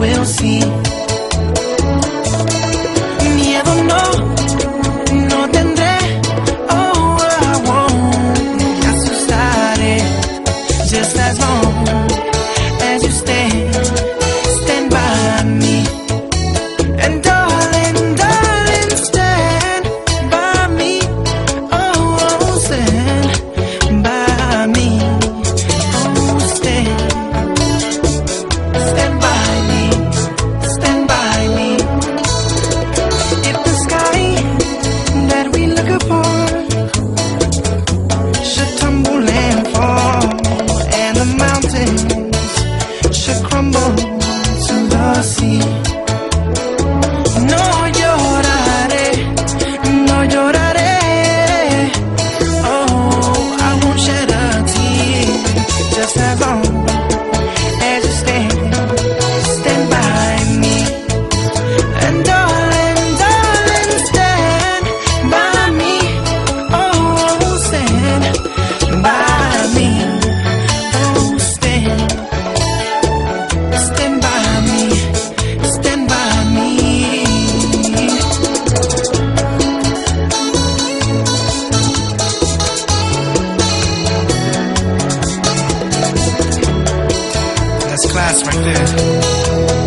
will see. assim. Música